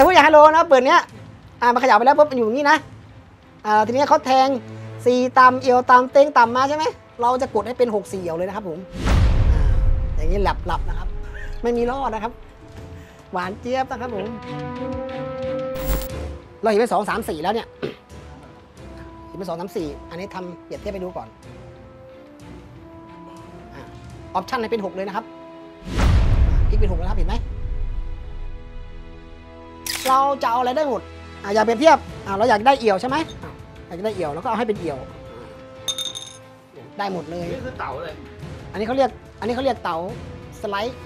สมมติอย่างฮัลโหลนะเปิดเนี้ยอ่ามันขยับไปแล้วปุ๊บมันอยู่อย่างนี้นะอ่าทีนี้เขาแทงสี่ตำเอวตำเต็งตำมาใช่ไหมเราจะกดให้เป็นหกสี่เอียวเลยนะครับผมอย่างนี้หลับหลับนะครับ ไม่มีรอดนะครับ หวานเจี๊ยบนะครับผมเราเห็นไปสองสามสี่แล้วเนี่ยเห็นไปสองสามสี่อันนี้ทำเปรียบเทียบไปดูก่อนออปชั่นให้เป็นหกเลยนะครับคลิกเป็นหกแล้วครับเห็นไหม เราจะเอาอะไรได้หมดอะอยากเปรียบเทียบอะเราอยากได้เอี่ยวใช่ไหมอะอยากได้เอี่ยวแล้วก็เอาให้เป็นเอี่ยวอะได้หมดเลย นี่คือเต่าเลยอันนี้เขาเรียกอันนี้เขาเรียกเต๋าสไลด์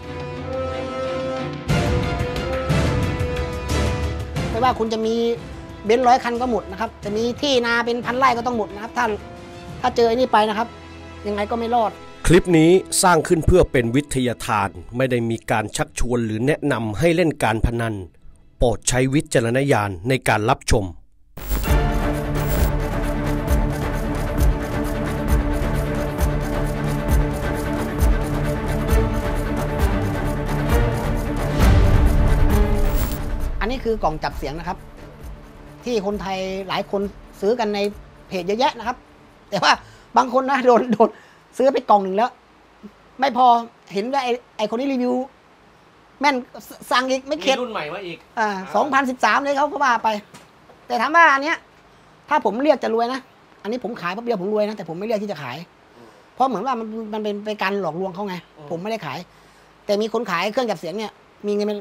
ไม่ว่าคุณจะมีเบนซ์ร้อยคันก็หมดนะครับจะมีที่นาเป็นพันไร่ก็ต้องหมดนะครับ ถ้าถ้าเจอไอ้นี่ไปนะครับ ยังไงก็ไม่รอด คลิปนี้สร้างขึ้นเพื่อเป็นวิทยาทาน ไม่ได้มีการชักชวนหรือแนะนำให้เล่นการพนันโป รดใช้วิจารณญาณในการรับชม อันนี้คือกล่องจับเสียงนะครับ ที่คนไทยหลายคนซื้อกันในเพจเยอะแยะนะครับ แต่ว่าบางคนนะโดนโดนซื้อไปกล่องหนึ่งแล้ว ไม่พอเห็นว่าไอ้ไอคนนี้รีวิว แม่นสสั่งอีกไม่มีเข็ดรุ่นใหม่มาอีกอ่าสองพันสิบสามเลยเขาก็ว่าไป แต่ถามว่าอันเนี้ย ถ้าผมเรียกจะรวยนะ อันนี้ผมขายแป๊บเดียวผมรวยนะแต่ผมไม่เรียกที่จะขาย เพราะเหมือนว่ามันมันเป็นเป็นการหลอกลวงเขาไงอืมผมไม่ได้ขาย แต่มีคนขายเครื่องจับเสียงเนี่ย มีเงินเป็น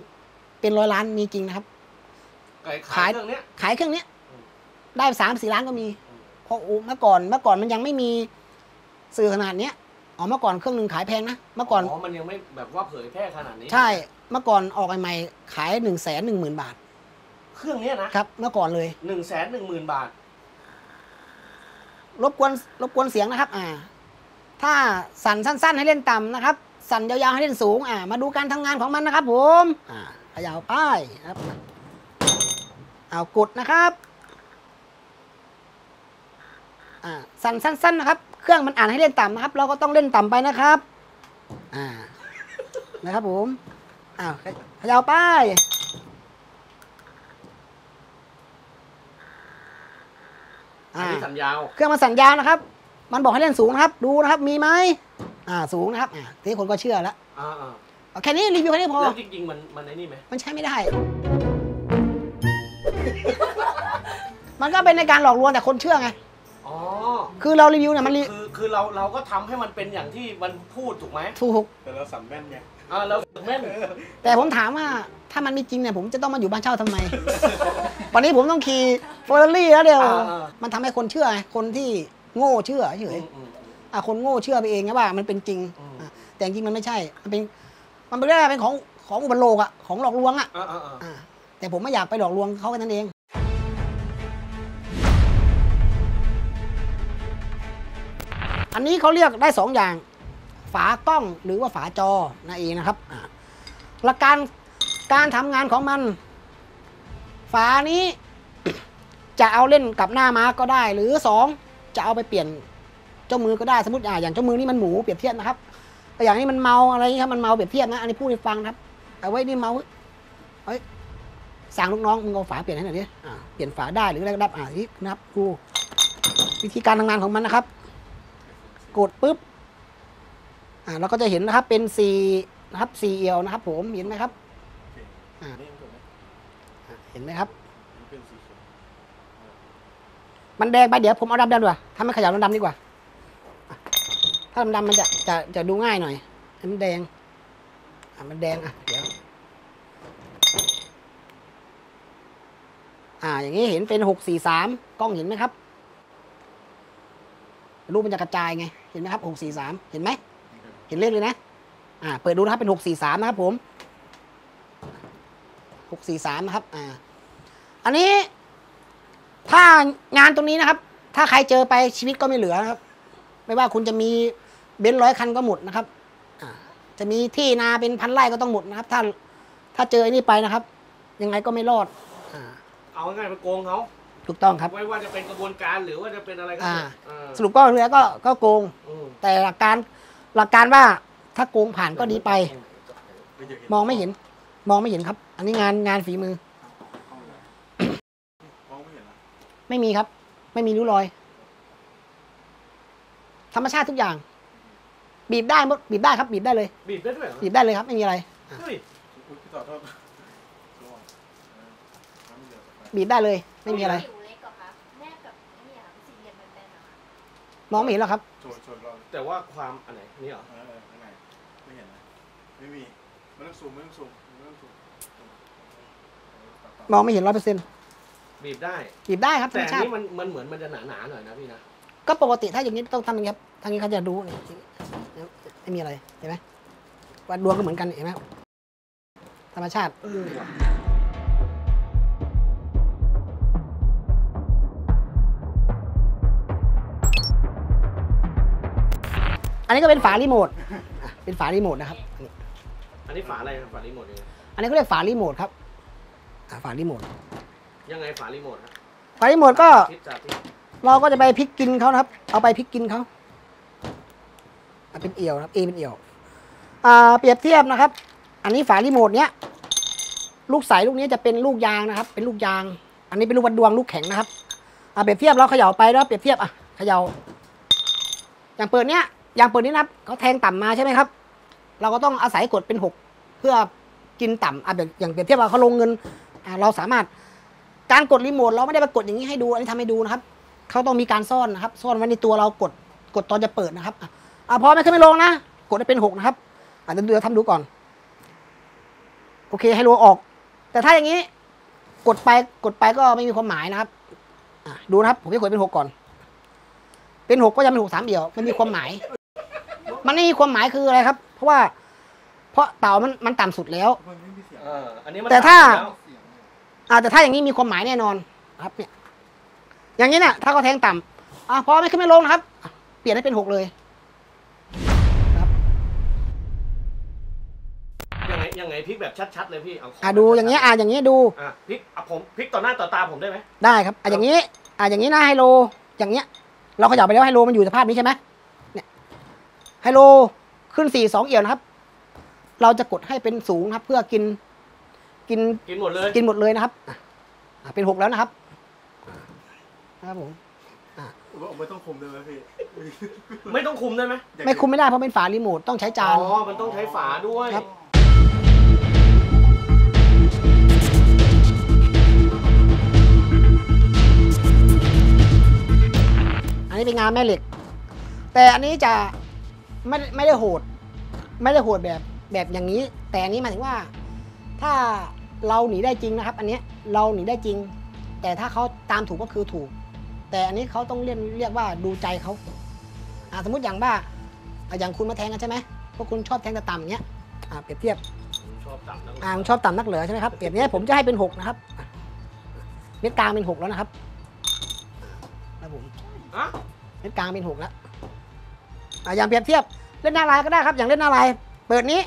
เป็นร้อยล้านมีจริงนะครับไก่ขาขายยเครื่องเนี้ยขายเครื่องเนี้ยอืมได้สามสี่ล้านก็มีอืมเพราะโอ้เมื่อก่อนเมื่อก่อนมันยังไม่มีสื่อขนาดเนี้ย อ๋อเมื่อก่อนเครื่องหนึ่งขายแพงนะเมื่อก่อนอ๋อมันยังไม่แบบว่าเผยแพร่ขนาดนี้ใช่เมื่อก่อนออกใหม่ๆขายหนึ่งแสนหนึ่งหมื่นบาท เครื่องเนี้ยนะครับ เมื่อก่อนเลยหนึ่งแสนหนึ่งหมื่นบาท รบกวนรบกวนเสียงนะครับ อ่า ถ้าสั่นสั้น ๆ ให้เล่นต่ำนะครับ สั่นยาวๆให้เล่นสูง อ่า มาดูการทำงานของมันนะครับ ผม อ่าเขยาวป้ายนะครับเอากดนะครับ อ่า สั่นสั้น ๆนะครับ เครื่องมันอ่านให้เล่นต่ำนะครับ เราก็ต้องเล่นต่ำไปนะครับ อ่า นะครับผมอ้าวเขยาวป้ายอันนี้สัญญาว เครื่องมันสัญญาณนะครับ มันบอกให้เล่นสูงนะครับ ดูนะครับ มีไหมอ่า สูงนะครับ อ่าทีนี้คนก็เชื่อแล้วอ่าอ่าเอาแค่นี้รีวิวแค่นี้พอแล้วจริงๆมันมันไอ้นี่ไหมมันใช้ไม่ได้ มันก็เป็นในการหลอกลวงแต่คนเชื่อไงอ๋อ คือเรารีวิวเนี่ยมันรี คือคือเราเราก็ทำให้มันเป็นอย่างที่มันพูดถูกไหมถูก แต่เราสัมแม่นไงอ่าเราแม่นแต่ผมถามว่าถ้ามันมีจริงเนี่ยผมจะต้องมาอยู่บ้านเช่าทำไม วันนี้ผมต้องขี่เฟอร์รารี่แล้วเดียว มันทำให้คนเชื่อไงคนที่โง่เชื่อเฉอืยมอืม อะคนโง่เชื่อไปเองนะว่ามันเป็นจริงอืม อะแต่จริงๆมันไม่ใช่ มันเป็นมันเป็นเรื่องเป็นของของอุปโลกอะของหลอกลวงอะอ่าอ่าอ่า อ่าแต่ผมไม่อยากไปหลอกลวงเขาแค่นั้นเอง อันนี้เขาเรียกได้สองอย่าง ฝากล้องหรือว่าฝาจอนั่นเองนะครับหลักการการทำงานของมัน ฝานี้จะเอาเล่นกับหน้าม้าก็ได้ หรือสองจะเอาไปเปลี่ยนเจ้ามือก็ได้สมมติอ่าอย่างเจ้ามือนี่มันหมูเปรียบเทียบนะครับแต่อย่างนี้มันเมาอะไรนี้ครับมันเมาเปรียบเทียบนะอันนี้พูดให้ฟังนะครับเอาไว้นี่เมาเฮ้ยสั่งลูกน้องมึงเอาฝาเปลี่ยนให้หน่อยดิเปลี่ยนฝาได้หรืออะไรก็ได้อ่านี่นะครับดูวิธีการทำงานของมันนะครับ กดปุ๊บอ่าเราก็จะเห็นนะครับเป็นสีนะครับสีเอียวนะครับ ผมเห็นไหมครับอ่าเห็นไหมครับ มันแดงไปเดี๋ยวผมเอาดำดำดีกว่าถ้าไม่ขยับมันดำดีกว่า ถ้าดำดำมันจะจะจะดูง่ายหน่อยมันแดงอะมันแดงอะเดี๋ยวอ่าอย่างนี้เห็นเป็นหกสี่สามกล้องเห็นไหมครับ รูปมันจะกระจายไง เห็นไหมครับหกสี่สามเห็นไหม เห็นเลขเลยนะ อ่า เปิดดูนะครับเป็นหกสี่สามนะครับผมหกสี่สามนะครับ อ่า อันนี้ ถ้างานตรงนี้นะครับ ถ้าใครเจอไปชีวิตก็ไม่เหลือนะครับ ไม่ว่าคุณจะมีเบนซ์ร้อยคันก็หมดนะครับ อ่า จะมีที่นาเป็นพันไร่ก็ต้องหมดนะครับ ถ้า ถ้าเจอไอ้นี่ไปนะครับ ยังไงก็ไม่รอด อ่า เอาง่ายๆไปโกงเขา ถูกต้องครับ ไม่ว่าจะเป็นกระบวนการหรือว่าจะเป็นอะไรก็อ่าเถอะสรุปก็เหลือก็ก็โกงอืมแต่หลักการหลักการว่าถ้าโกงผ่านก็ดีไปไม่เจอเห็นมองไม่เห็น มองไม่เห็นครับ อันนี้งานงานฝีมือไม่มีครับ ไม่มีริ้วรอย ธรรมชาติทุกอย่าง บีบได้หมดบีบได้ครับ บีบได้เลย บีบได้ด้วยเหรอบีบได้เลยครับ ไม่มีอะไร เฮ้ย อุ๊ยพี่ต่อโทษระวังเออน้ำเหลือไป บีบได้เลย ไม่มีอะไรผิวเล็กเหรอคะแนบกับนี่อะค่ะสี่เหลี่ยมแบนๆเหรอคะมองไม่เห็นหรอกครับโชว์โชว์รอบแต่ว่าความอันไหนนี่เหรอ เออเออข้างในไม่เห็นนะไม่มีไม่ต้องซูมไม่ต้องซูมไม่ต้องซูมมองไม่เห็นร้อยเปอร์เซ็นต์บีบได้ บีบได้ครับธรแต่รมอันชาตินี้มันมันเหมือนมันจะหนาๆหน่อยนะพี่นะ ก็ปกติถ้าอย่างนี้ต้องทำอย่างนี้ครับทางนี้เขาจะดูนี่ไม่มีอะไรเห็นไหมวัดดวงก็เหมือนกันเห็นไหมธรรมชาติ เออ อันนี้ก็เป็นฝารีโมทอะเป็นฝารีโมทนะครับ อันนี้ฝาอะไรครับฝารีโมทยังไงอันนี้เขาเรียกฝารีโมทครับอะฝารีโมท ยังไงฝารีโมทฮะฝารีโมทก็ ทิศจากทิศเราก็จะไปพลิกกินเขานะครับ เอาไปพลิกกินเขาอะเป็นเอี่ยวนะครับเอเป็นเอี่ยว อ่า เปรียบเทียบนะครับ อันนี้ฝารีโมทเนี้ย ลูกใสลูกนี้จะเป็นลูกยางนะครับ เป็นลูกยาง อันนี้เป็นลูกวัดดวงลูกแข็งนะครับ อ่า เปรียบเทียบเราเขย่าไปแล้วเปรียบเทียบอะ เขย่า อย่างเปิดเนี้ย อย่างเปิดนี้นะครับเขาแทงต่ำมาใช่ไหมครับ เราก็ต้องอาศัยกดเป็นหกเพื่อกินต่ำอะแบบอย่างเปรียบเทียบว่าเขาลงเงินเราสามารถการกดรีโมทเราไม่ได้ไปกดอย่างนี้ให้ดูอันนี้ทำให้ดูนะครับเขาต้องมีการซ่อนนะครับ ซ่อนไว้ในตัวเรากดกดตอนจะเปิดนะครับอะพอไม่ขึ้นไม่ลงนะ กดให้เป็นหกนะครับอะเดี๋ยวเดี๋ยวทำดูก่อน โอเคให้โลออก แต่ถ้าอย่างนี้กดไปกดไปก็ไม่มีความหมายนะครับดูนะครับ ผมจะกดเป็นหกก่อน เป็นหกก็ยังเป็นหกสามเดียวมันมีความหมาย มันไม่มีความหมายคืออะไรครับ เพราะว่า เพราะเต่ามันมันต่ำสุดแล้ว มันไม่มีเสียงเอออันนี้มันแต่ถ้า ต่ำอยู่แล้วเสียงเลยอ่าแต่ถ้าอย่างนี้มีความหมายแน่นอนนะครับเนี่ยอย่างนี้เนี่ยถ้าเขาแทงต่ำอะพอไม่ขึ้นไม่ลงนะครับอะเปลี่ยนให้เป็นหกเลย ยังไงยังไงพลิกแบบชัดๆเลยพี่เอาขอะดูอย่างเงี้ยอะอย่างเงี้ยดูอะพลิกอะผมพลิกต่อหน้าต่อตาผมได้ไหมได้ครับอะอย่างนี้อะอย่างนี้นะไฮโล อย่างเงี้ย เราขยับไปแล้วไฮโลมันอยู่สภาพนี้ใช่ไหมเนี่ย ไฮโลขึ้นสี่สองเอี่ยวนะครับ เราจะกดให้เป็นสูงนะครับ เพื่อกินกินกินหมดเลยกินหมดเลยนะครับอะอะเป็นหกแล้วนะครับนะครับผมผมว่าผมไม่ต้องคุมได้ไหมพี่ไม่ต้องคุมได้ไหมไม่คุมไม่ได้เพราะเป็นฝารีโมทต้องใช้จานอ๋อมันต้องใช้ฝาด้วยครับอันนี้เป็นงานแม่เหล็ก แต่อันนี้จะ ไม่ไม่ได้โหด ไม่ได้โหดแบบแบบอย่างนี้ แต่อันนี้หมายถึงว่า ถ้าเราหนีได้จริงนะครับ อันเนี้ยเราหนีได้จริง แต่ถ้าเขาตามถูกก็คือถูก แต่อันนี้เขาต้องเรียกเรียกว่าดูใจเขาอ่าสมมติอย่างว่าอะอย่างคุณมาแทงกันใช่ไหมพวกคุณชอบแทงแต่ต่ำอย่างเงี้ยอ่าเปรียบเทียบผมชอบต่ำนะอ่ามันชอบต่ำนักเหลือใช่ไหมครับเปรียบเนี้ยผมจะให้เป็นหกนะครับอะเม็ดกลางเป็นหกแล้วนะครับแล้วผมอะเม็ดกลางเป็นหกแล้ว อะอย่างเปรียบเทียบเล่นหน้าลายก็ได้ครับ อย่างเล่นหน้าลาย เปิดนี้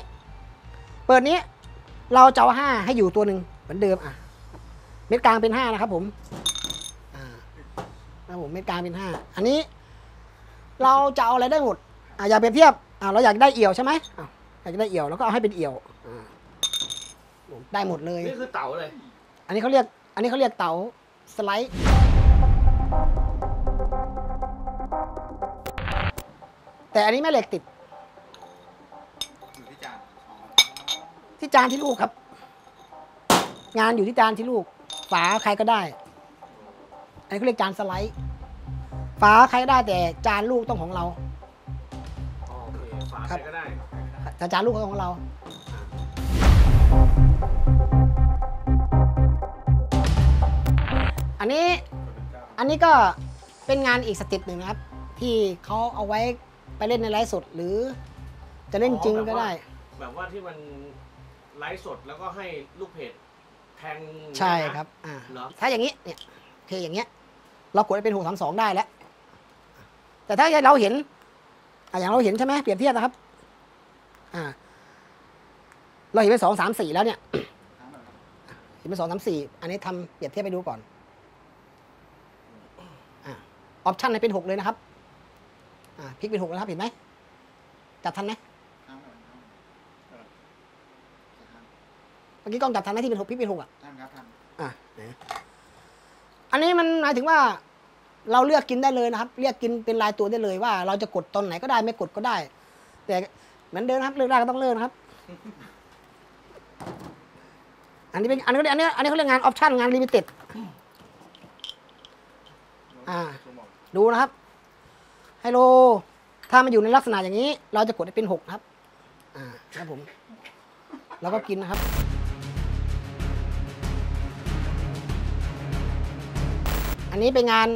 เปิดนี้เราจะเอาห้าให้อยู่ตัวหนึ่งเหมือนเดิมอะ เม็ดกลางเป็นห้านะครับผมอ่านะครับผมเม็ดกลางเป็นห้าอันนี้ เราจะเอาอะไรได้หมดอะอย่าเปรียบเทียบอะเราอยากได้เอี่ยวใช่ไหมอะอยากได้เอี่ยวแล้วก็เอาให้เป็นเอี่ยวอ่าได้หมดเลย นี่คือเต่าเลย อันนี้เขาเรียก อันนี้เขาเรียกเต๋าสไลด์ แต่อันนี้แม่เหล็กติด อยู่ที่จานอ๋อที่จานที่ลูกครับ งานอยู่ที่จานที่ลูก ฝาใครก็ได้ อันนี้เขาเรียกจานสไลด์ ฝาใครก็ได้แต่จานลูกต้องของเรา อ๋อโอเคฝาครัใครบก็ได้ แต่จานลูกก็ของเรา อันนี้อันนี้ก็เป็นงานอีก step หนึ่งนะครับ ที่เขาเอาไว้ ไปเล่นในไลฟ์สดหรือ จะเล่นจริงก็ได้ แบบว่าที่มันไลฟ์สดแล้วก็ให้ลูกเพจแทงใช่ครับ อ่าเหรอถ้าอย่างนี้เนี่ยโอเคอย่างเงี้ย เรากดให้เป็นหกสามสองได้แล้ว แต่ถ้าเราเห็นอะอย่างเราเห็นใช่ไหมเปรียบเทียบนะครับ อ่า เราเห็นเป็นสองสามสี่แล้วเนี่ย เห็นเป็นสองสามสี่อันนี้ทำเปรียบเทียบไปดูก่อนอ่าออปชั่นให้เป็นหกเลยนะครับ อ่าพลิกเป็นหกแล้วครับเห็นไหมจับทันไหมห้ามหน่อยห้ามหน่อยเออเมื่อกี้กล้องจับทันไหมที่เป็นหกพลิกเป็นหกอะท่านครับท่านอะไหนอันอันนี้มันหมายถึงว่าเราเลือกกินได้เลยนะครับเรียกกินเป็นรายตัวได้เลยว่า เราจะกดตอนไหนก็ได้ไม่กดก็ได้ แต่เหมือนเดิมครับเลือกได้ก็ต้องเลิกนะครับ อันนี้เป็นอันนี้อันนี้อันนี้เขาเรียกงาน option งาน limited อ่าซูมออกดูนะครับ ไฮโลถ้ามันอยู่ในลักษณะอย่างนี้ เราจะกดให้เป็นหกครับ อ่าครับผมแล้วก็กินนะครับ อันนี้เป็นงาน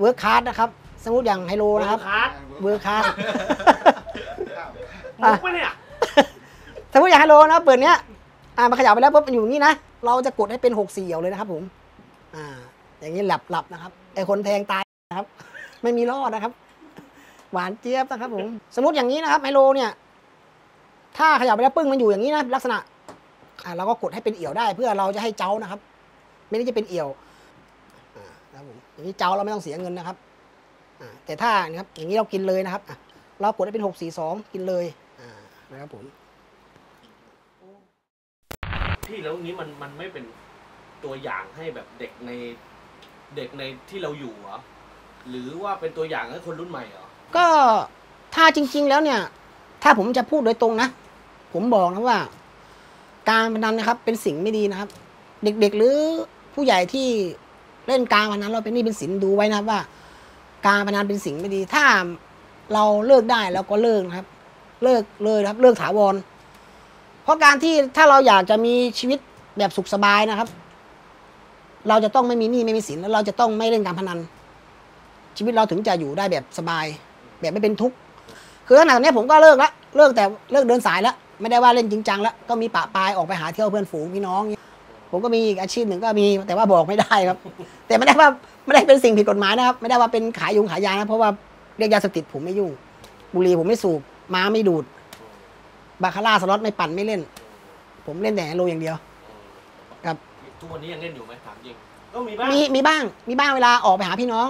work card นะครับ สมมติอย่างไฮโลนะครับ card work cardมุกปะเนี่ยสมมติอย่างไฮโลนะครับเปิดเนี้ยอ่ามาขยับไปแล้วปุ๊บมันอยู่อย่างนี้นะ เราจะกดให้เป็นหกสี่เหี่ยวเลยนะครับ ผม อ่า อย่างนี้หลับหลับนะครับไอคนแทงตายนะครับ ไม่มีรอดนะครับ หวานเจี๊ยบนะครับผมสมมติอย่างนี้นะครับไฮโลเนี่ยถ้าขยับไปแล้วปึ้งมันอยู่อย่างนี้นะลักษณะอ่าเราก็กดให้เป็นเอี่ยวได้ เพื่อเราจะให้เจ้านะครับ ไม่ได้จะเป็นเอี่ยวอ่าครับผมอย่างนี้เจ้าเราไม่ต้องเสียเงินนะครับอ่าแต่ถ้านะครับอย่างนี้เรากินเลยนะครับอะเรากดให้เป็นหกสี่สองกินเลยอ่านะครับผมพี่แล้วนี้มันมันไม่เป็นตัวอย่างให้แบบเด็กในเด็กในที่เราอยู่เหรอหรือว่าเป็นตัวอย่างให้คนรุ่นใหม่เหรอ ก็ถ้าจริง ๆ แล้วเนี่ย ถ้าผมจะพูดโดยตรงนะ ผมบอกนะว่า การพนันนะครับ เป็นสิ่งไม่ดีนะครับ เด็กๆหรือผู้ใหญ่ที่เล่นการพนันเราเป็นนี่เป็นสินดูไว้นะครับว่า การพนันเป็นสิ่งไม่ดี ถ้าเราเลิกได้เราก็เลิกนะครับ เลิกเลยนะครับ เลิกถาวร เพราะการที่ถ้าเราอยากจะมีชีวิตแบบสุขสบายนะครับ เราจะต้องไม่มีหนี้ไม่มีสินแล้วเราจะต้องไม่เล่นการพนัน ชีวิตเราถึงจะอยู่ได้แบบสบาย แบบไม่เป็นทุกข์คือขนาดนี้ผมก็เลิกละเลิกแต่เลิกเดินสายแล้วไม่ได้ว่าเล่นจริงจังแล้วก็มีปะปายออกไปหาเที่ยวเพื่อนฝูงพี่น้อง ผมก็มีอีกอาชีพหนึ่งก็มีแต่ว่าบอกไม่ได้ครับ แต่ไม่ได้ว่าไม่ได้เป็นสิ่งผิดกฎหมายนะครับ ไม่ได้ว่าเป็นขายยุงขายยานะเพราะว่าเรียกยาเสพติดผมไม่ยุ่งบุหรี่ผมไม่สูบม้าไม่ดูดบาคาร่าสล็อตไม่ปั่นไม่เล่น ผมเล่นแต่ไฮโลอย่างเดียว ครับ ทุกวันนี้ยังเล่นอยู่ไหมถามจริงก็มีบ้างมีมีบ้างมีบ้างเวลาออกไปหาพี่น้อง